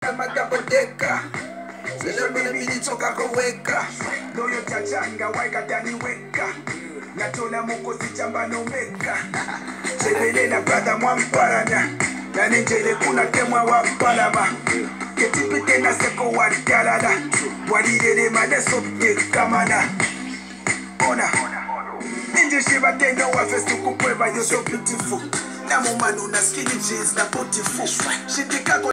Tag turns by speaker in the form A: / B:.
A: Magabodeka Zelebele militoka koweka
B: loyo tyachanga waikataniweka natola mukosi chambanomeka sebelela brother mwamparana nanenjele kuna temwa wampalama ketipite naseko wadalala walilelema nesobyekamana ona. Injishibateno wafesukupweba yo so beautiful. Namumanu na skinny jeans na beautiful. Shindikako